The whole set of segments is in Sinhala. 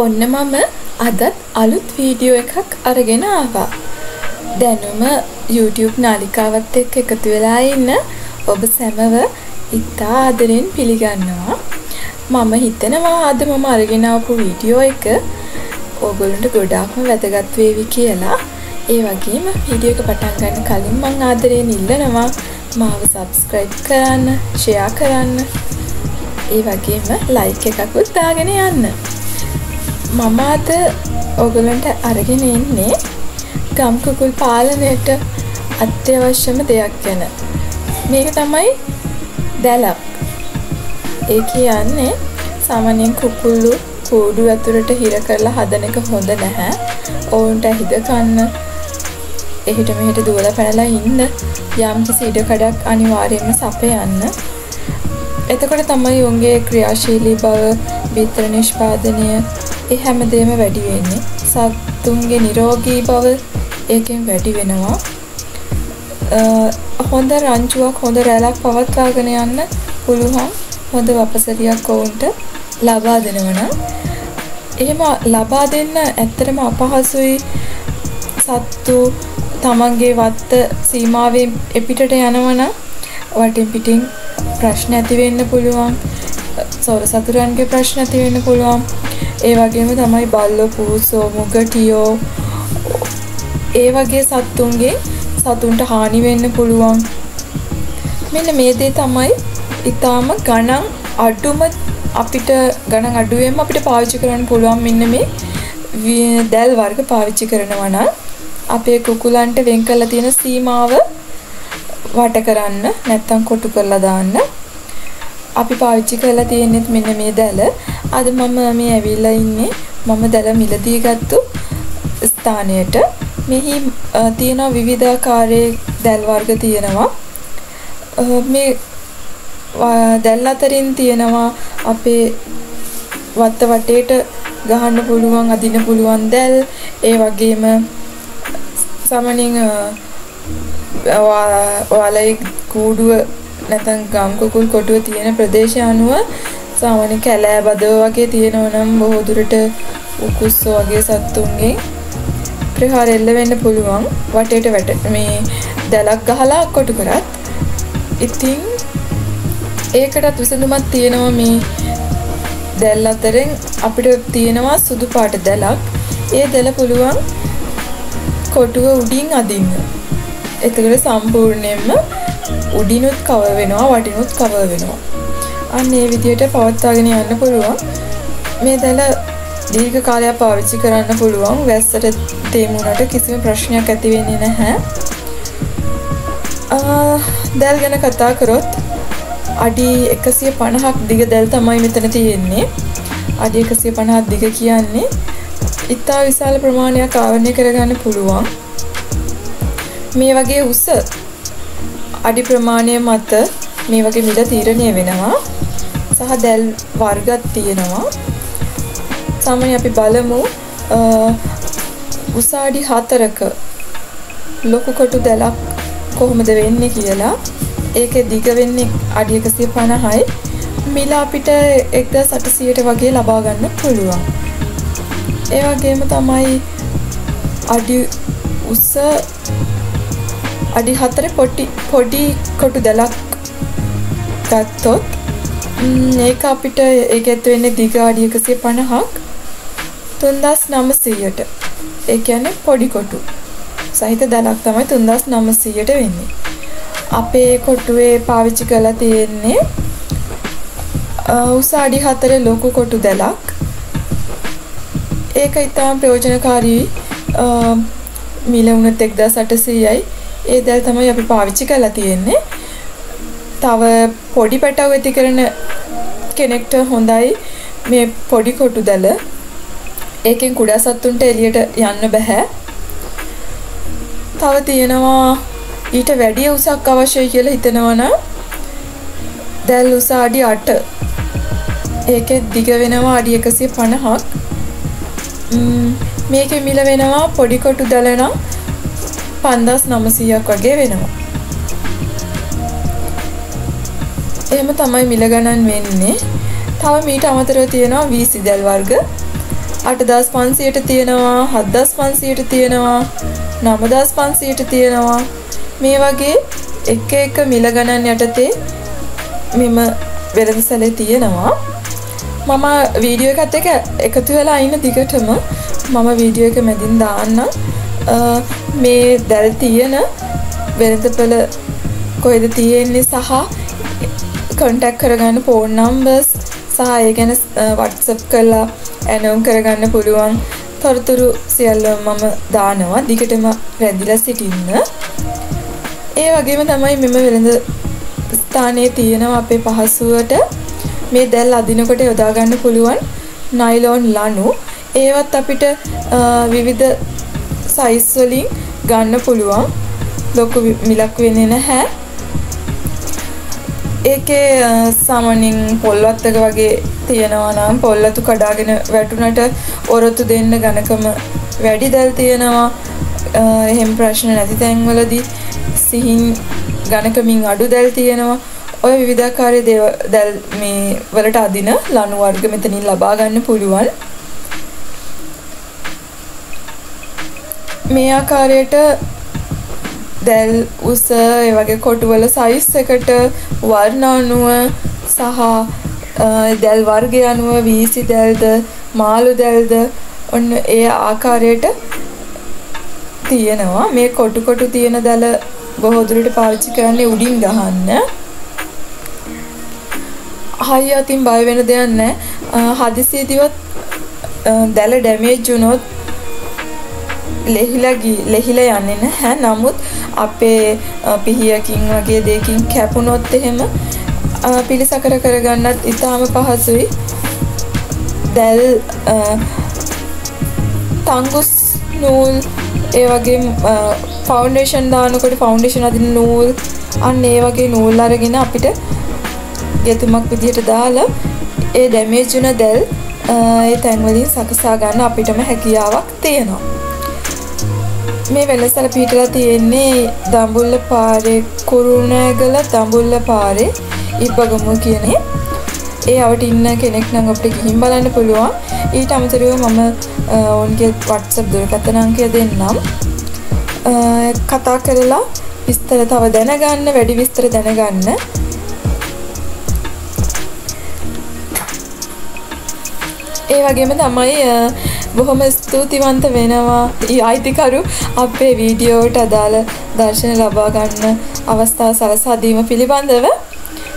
ඔන්න මම අදත් අලුත් වීඩියෝ එකක් අරගෙන ආවා. දැනුම YouTube නාලිකාවත් එක්ක එකතු වෙලා ඉන්න ඔබ සැමව ඉතා ආදරෙන් පිළිගන්නවා. මම හිතනවා අද මම අරගෙන ආපු වීඩියෝ එක ඕගොල්ලන්ට ගොඩාක්ම වැදගත් වේවි කියලා. ඒ වගේම වීඩියෝ එක පටන් ගන්න කලින් මං ආදරයෙන් ඉල්ලනවා මාව සබස්ක්‍රයිබ් කරන්න, ෂෙයා කරන්න. ඒ වගේම ලයික් එකකුත් දාගෙන යන්න. මම අද ඔගලන්ට අරගෙන එන්නේ ගම්කුකුල් පාලනයට අත්‍යවශ්‍යම දෙයක් ගැන. මේක තමයි දැලක්. ඒ කියන්නේ සාමාන්‍යයෙන් කුකුල්ලු කූඩු ඇතුළට හිර කරලා හදන එක හොඳ නැහැ. ඔවුන්ට හිද කන්න එහිට මෙහිට දුවල පැනලා ඉන්න යම් කිසි ඉඩකඩක් අනිවාර්යයෙන්ම සපයන්න. එතකොට තමයි උන්ගේ ක්‍රියාශීලී බව, බිත්තර නිෂ්පාදනය ඒ හැමදේම වැඩි වෙන්නේ. සත්තුන්ගේ නිරෝගී බව ඒකෙන් වැඩි වෙනවා. හොඳ රංචුවක් හොඳ රැලක් පවත්වාගෙන යන්න පුළුවන් හොඳ වපසරියක් ඔවුන්ට ලබා දෙනවනම් එහෙම ලබා දෙන්න ඇත්තටම අපහසුයි සත්තු තමන්ගේ වත්ත සීමාවෙන් එපිටට යනවනම් වටින් පිටින් ප්‍රශ්න ඇති වෙන්න පුළුවන් සොර සතුරන්ගේ ප්‍රශ්න ඇති වෙන්න පුළුවන්. ඒ වගේම තමයි බල්ලෝ පූසෝ මුගටියෝ ඒ වගේ සත්තුන්ගේ සතුන්ට හානි වෙන්න පුළුවන්. මෙන්න මේ දේ තමයි ඉතාම ගණන් අඩුම අපිට ගණන් අඩුවෙන්ම අපිට පාවිච්චි කරන්න පුළුවන් මෙන්න මේ දැල් වර්ග පාවිච්චි කරනවා නම් අපේ කුකුලන්ට වෙන් කරලා තියෙන සීමාව වට කරන්න නැත්තම් කොටු කරලා දාන්න. අපි පාවිච්චි කරලා තියෙනෙත් මෙන්න මේ දැල. අද මම මේ ඇවිල්ලා ඉන්නේ මම දැල මිලදී ගත්තු ස්ථානයට. මෙහි තියෙනවා විවිධාකාරයේ දැල් වර්ග තියෙනවා. මේ දැල් අතරින් තියෙනවා අපේ වත්ත වටේට ගහන්න පුළුවන් අදින්න පුළුවන් දැල් ඒ වගේම සමනින් ඔයාලයි කූඩුව නැතන් ගම් කුකුල් කොටුව තියෙන ප්‍රදේශය අනුව සාමාන්‍ය කැලෑ බදව වගේ තියෙනවා නම් බොහෝ දුරට උකුස්සෝ වගේ සත්තුන්ගෙන් ප්‍රහාර එල්ල වෙන්න පුළුවන්. වටේට වැට මේ දැලක් ගහලා කොටු කරත්. ඉතින් ඒකටත් විසඳුමක් තියෙනවා මේ දැල් අතරින් අපිට තියෙනවා සුදු පාට දැලක්. ඒ දැල පුළුවන් කොටුව උඩින් අදින්න. එතකට සම්පූර්ණයෙන්ම උඩිනුත් කව වෙනවා වටිනුත් කව වෙනවා. අන්න ඒ විදියට පවත්වාගෙන යන්න පුළුවන්. මේ දැල දීර්ඝ කාලයක් පාවිච්චි කරන්න පුළුවන්. වැස්සට තේමුණට කිසිම ප්‍රශ්නයක් ඇති වෙන්නේ නැහැ. දැල් ගැන කතා කරොත් අඩි එකසිය පණහක් දිග දැල් තමයි මෙතන තියෙන්නේ. අඩි එකසිය පණහත් දිග කියන්නේ ඉතා විශාල ප්‍රමාණයක් ආවරණය කරගන්න පුළුවන්. මේ වගේ උස අඩි ප්‍රමාණය මත මේ වගේ මිල තීරණය වෙනවා. සහ දැල් වර්ගත් තියෙනවා. සාමාන්‍ය අපි බලමු උසාඩි හතරක ලොකු කොටු දැලක් කොහොමද වෙන්නේ කියලා. ඒක දිග වෙන්නේ අඩි එකසිය පණහයි. මිල අපිට එක්ද සටසියට වගේ ලබා ගන්න පුළුවන්. ඒ වගේම තමයි අඩි උස අඩි හතර පොටි පොඩි කොටු දැලක් ගත්තොත් ඒක අපිට ඒක ඇත්ත වෙන්නේ දිග අඩි එකසිය පණහක් තුන්දස් නමසීයට. ඒ කියන්නේ පොඩි කොටු. සහිත දැලක් තමයි තුන්දස් නමසීයට වෙන්නේ. අපේ කොටුවේ පාවිච්චි කරලා තියෙන්නේ උස අඩි හතර ලොකු කොටු දැලක්. ඒක ඉතාම ප්‍රයෝජනකාරී මිල වුණත් එක්දස් අටසීයයි. ඒ දැල් තමයි අපි පාවිච්චි කරලා තියෙන්නේ. තව පොඩි පැටව ඇති කරන කෙනෙක්ට හොඳයි මේ පොඩි කොටු දැල. ඒකෙන් කුඩා සත්තුන්ට එළියට යන්න බෑ. තව තියෙනවා ඊට වැඩිය උසක් අවශ්‍යයි කියලා හිතනවනම් දැල් උස අඩි 8. ඒකේ දිග වෙනවා අඩි 150ක්. මේකේ මිල වෙනවා පොඩි කොටු දැල නම් පන්දස් නමසීයක් වගේ වෙනවා. එහෙම තමයි මිල ගණන් වෙන්නේ. තව මීට අමතරව තියෙනවා වී සිදල් වර්ග. අටදස් පන්සියට තියෙනවා හද්දස් පන්සියට තියෙනවා නමදස් පන්සියට තියෙනවා මේ වගේ එක එක මිල ගණන් යටතේ මෙම වෙළඳසැලේ තියෙනවා මම වීඩියෝ එකත් එක එකතු වෙලා ඉන්න දිගටම මම වීඩියෝ එක මැදින් දාන්න මේ දැල් තියෙන වෙළඳපළ කොහෙද තියෙන්නේ සහ කොන්ටැක් කරගන්න ෆෝන් නම්බර්ස් සහ ඒ ගැන වට්සප් කරලා ඇනම් කරගන්න පුළුවන්. තොරතුරු සියල්ල මම දානවා. දිගටම රැදිලා සිටින්න. ඒ වගේම තමයි මෙම වෙළඳ ස්ථානයේ තියෙනවා අපේ පහසුවට මේ දැල් අදිනකොට යොදාගන්න පුළුවන් නයිලෝන් ලනු. ඒවත් අපිට විවිධ සයිස් වලින් ගන්න පුළුවන්. ලොකු මිලක් වෙන්නේ නැහැ. ඒකේ සාමාන්‍යයෙන් පොල්වත්තක වගේ තියෙනවා නම් පොල්ලතු කඩාගෙන වැටුනට ඔරොත්තු දෙන්න ගණකම වැඩි දැල් තියෙනවා. එහෙම ප්‍රශ්න නැති තැන්වලදී සිහින් ගණකමින් අඩු දැල් තියෙනවා. ඔය විවිධාකාරය දේව දැල් මේ වලට අදින ලනු වර්ග මෙතනින් ලබා ගන්න පුළුවන්. මේ ආකාරයට දැල් උස ඒ වගේ කොටුවල සයිස් එකට වර්ණ අනුව සහ දැල් වර්ගය අනුව වීසි දැල්ද මාළු දැල්ද ඔන්න ඒ ආකාරයට තියෙනවා මේ කොටු කොටු තියෙන දැල බොහෝ දුරට පාවිච්චි කරන්නේ උඩින් ගහන්න හයි අතින් බය වෙන දෙයක් නැහැ. හදිසියේදීවත් දැල ඩැමේජ් වුණොත් ලෙහිලා ලෙහිලා යන්නේ නැහැ. නමුත් අපේ පිහියකින් වගේ දෙයකින් කැපුණොත් එහෙම පිළිසකර කරගන්නත් ඉතාම පහසුයි. දැල් තංගුස් නූල් ඒ වගේ ෆවුන්ඩේෂන් දානකොට ෆවුන්ඩේෂන් අදින නූල් අන්න ඒ වගේ නූල් අරගෙන අපිට ගෙතුමක් විදිහට දාලා ඒ ඩැමේජ් වුණ දැල් ඒ තැන්වලින් සකසා ගන්න අපිටම හැකියාවක් තියෙනවා. මේ වෙළසල පිහිටලා තියෙන්නේ දඹුල්ල පාරේ කුරුණෑගල දඹුල්ල පාරේ ඉබ්බගමුව කියනේ. ඒ අවට ඉන්න කෙනෙක් නම් අපිට ගිහින් බලන්න පුළුවන්. ඊට අමතරව මම ඔවුන්ගේ WhatsApp දුරකථන අංකය දෙන්නම්. කතා කරලා විස්තර තව දැනගන්න වැඩි විස්තර දැනගන්න ඒ වගේම තමයි බොහොම ස්තුතිවන්ත වෙනවා. අයිතිකරු අපේ වීඩියෝට අදාළ දර්ශන ලබා ගන්න අවස්ථාව සලසා දීම පිළිබඳව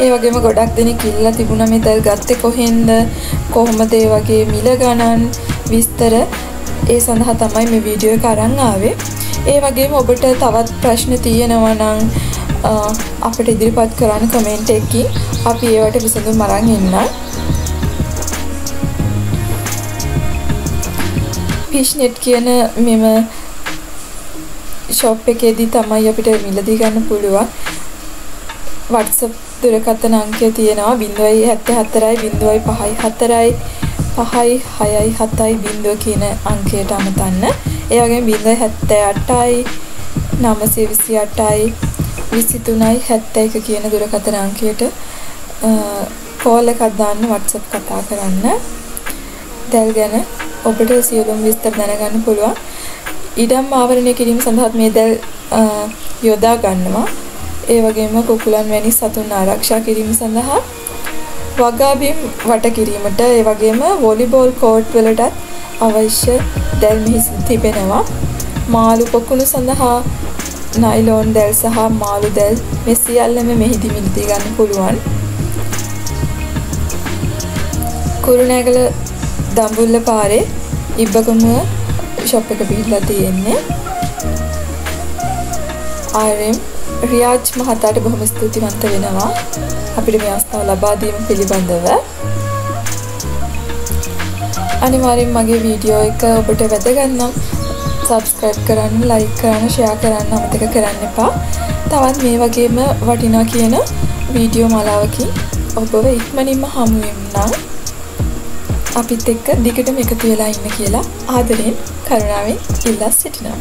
ඒ වගේම ගොඩක් දෙනෙක් ඉල්ලලා තිබුණා මේ දැල් ගත්තේ කොහෙන්ද? කොහොමද ඒ වගේ මිල ගණන් විස්තර? ඒ සඳහා තමයි මේ වීඩියෝ එක අරන් ආවේ. ඒ වගේම ඔබට තවත් ප්‍රශ්න තියෙනවා නම් අපිට ඉදිරිපත් කරන්න කමෙන්ට් එකකින් අපි ඒවට විසඳුම් අරන් එන්නම් පිෂ්නෙට් කියන මෙම ෂොප් එකේදී තමයි අපිට මිලදී ගන්න පුළුවන් WhatsApp දුරකථන අංකය තියෙනවා 074යි 054යි 4යි 6යි 7යි 0 කියන අංකයට අමතන්න. ඒ වගේම 078යි 928යි 23යි 71 කියන දුරකථන අංකයට කෝල් එකක් දාන්න WhatsApp කතා කරන්න. දැල් ගැන ඔබට සියලුම විස්තර දැනගන්න පුළුවන්. ඉඩම් ආවරණය කිරීම සඳහා මේ දැල් යොදා ගන්නවා. ඒ වගේම කුකුලන් වැනි සතුන් ආරක්ෂා කිරීම සඳහා වගාබිම් වට කිරීමට ඒ වගේම වොලිබෝල් කෝට් වලටත් අවශ්‍ය දැල් මෙහි තිබෙනවා. මාළු පොකුණු සඳහා නයිලෝන් දැල් සහ මාළු දැල් මේ සියල්ලම මෙහිදී මිලදී ගන්න පුළුවන්. කුරුණෑගල දඹුල්ල පාරේ ඉබ්බගමුව ෂොප් එක පිහිටලා තියෙන්නේ. ආර්.එම්. රියාජ් මහතාට බොහොම ස්තුතිවන්ත වෙනවා අපිට මේ අවස්ථාව ලබා දීම පිළිබඳව. අනිවාර්යෙන් මගේ වීඩියෝ එක ඔබට වැදගත් නම් සබස්ක්‍රයිබ් කරන්න, ලයික් කරන්න, ෂෙයා කරන්න අමතක කරන්න එපා. තවත් මේ වගේම වටිනා කියන වීඩියෝ මාලාවකින් ඔබව ඉක්මනින්ම හමු වෙන්නම්. අපිත් එක්ක දිගටම එකතු වෙලා ඉන්න කියලා ආදරෙන් කරුණාවෙන් ඉල්ලා සිටිනවා.